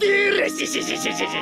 четыре.